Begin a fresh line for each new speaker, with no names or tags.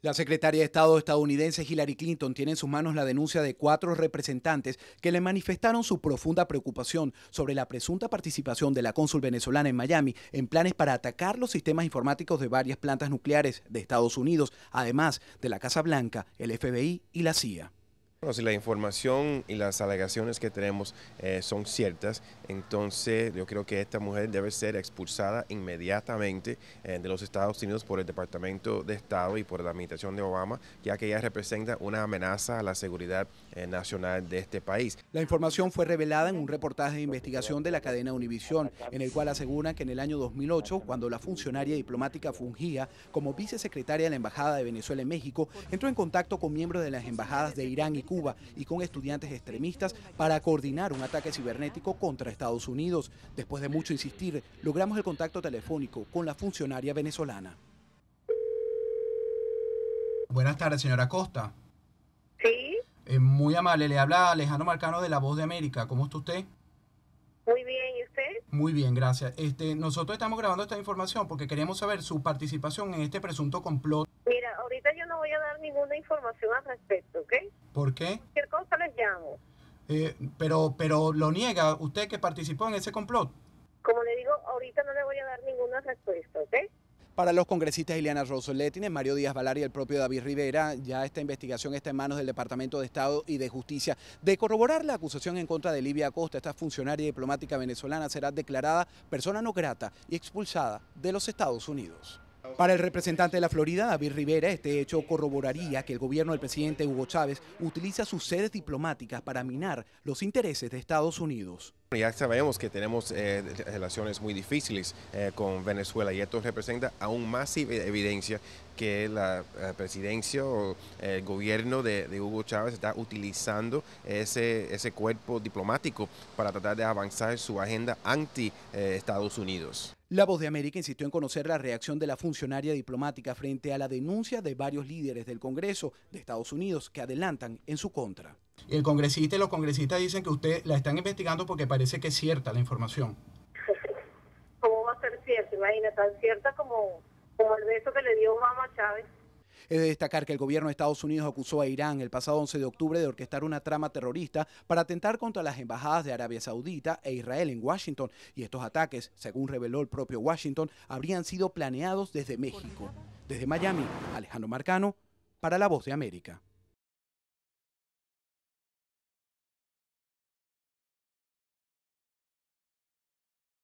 La secretaria de Estado estadounidense Hillary Clinton tiene en sus manos la denuncia de cuatro representantes que le manifestaron su profunda preocupación sobre la presunta participación de la cónsul venezolana en Miami en planes para atacar los sistemas informáticos de varias plantas nucleares de Estados Unidos, además de la Casa Blanca, el FBI y la CIA.
Bueno, si la información y las alegaciones que tenemos eh, son ciertas, entonces yo creo que esta mujer debe ser expulsada inmediatamente eh, de los Estados Unidos por el Departamento de Estado y por la administración de Obama, ya que ella representa una amenaza a la seguridad eh, nacional de este país.
La información fue revelada en un reportaje de investigación de la cadena Univisión, en el cual aseguran que en el año 2008, cuando la funcionaria diplomática fungía como vicesecretaria de la Embajada de Venezuela en México, entró en contacto con miembros de las embajadas de Irán y Cuba y con estudiantes extremistas para coordinar un ataque cibernético contra Estados Unidos. Después de mucho insistir, logramos el contacto telefónico con la funcionaria venezolana. Buenas tardes, señora Costa.
Sí.
Eh, muy amable, le habla Alejandro Marcano de La Voz de América. ¿Cómo está usted?
Muy bien, ¿y usted?
Muy bien, gracias. Este, nosotros estamos grabando esta información porque queremos saber su participación en este presunto complot.
Mira, ahorita yo no voy a dar ninguna información al respecto, ¿ok?
¿Por qué?
Cualquier cosa les llamo.
Eh, pero, pero lo niega usted que participó en ese complot.
Como le digo, ahorita no le voy a dar ninguna respuesta, ¿ok?
Para los congresistas Ileana Rosoletti, Mario Díaz Valar y el propio David Rivera, ya esta investigación está en manos del Departamento de Estado y de Justicia. De corroborar la acusación en contra de Livia Acosta, esta funcionaria diplomática venezolana será declarada persona no grata y expulsada de los Estados Unidos. Para el representante de la Florida, David Rivera, este hecho corroboraría que el gobierno del presidente Hugo Chávez utiliza sus sedes diplomáticas para minar los intereses de Estados Unidos.
Ya sabemos que tenemos eh, relaciones muy difíciles eh, con Venezuela y esto representa aún más evidencia que la eh, presidencia o el gobierno de, Hugo Chávez está utilizando ese, ese cuerpo diplomático para tratar de avanzar su agenda anti-Estados Unidos.
La Voz de América insistió en conocer la reacción de la funcionaria diplomática frente a la denuncia de varios líderes del Congreso de Estados Unidos que adelantan en su contra. El congresista y los congresistas dicen que usted la están investigando porque parece que es cierta la información.
¿Cómo va a ser cierta? Imagina, tan cierta como, como el beso que le dio Obama a Chávez.
Es de destacar que el gobierno de Estados Unidos acusó a Irán el pasado 11 de octubre de orquestar una trama terrorista para atentar contra las embajadas de Arabia Saudita e Israel en Washington. Y estos ataques, según reveló el propio Washington, habrían sido planeados desde México. Desde Miami, Alejandro Marcano, para La Voz de América.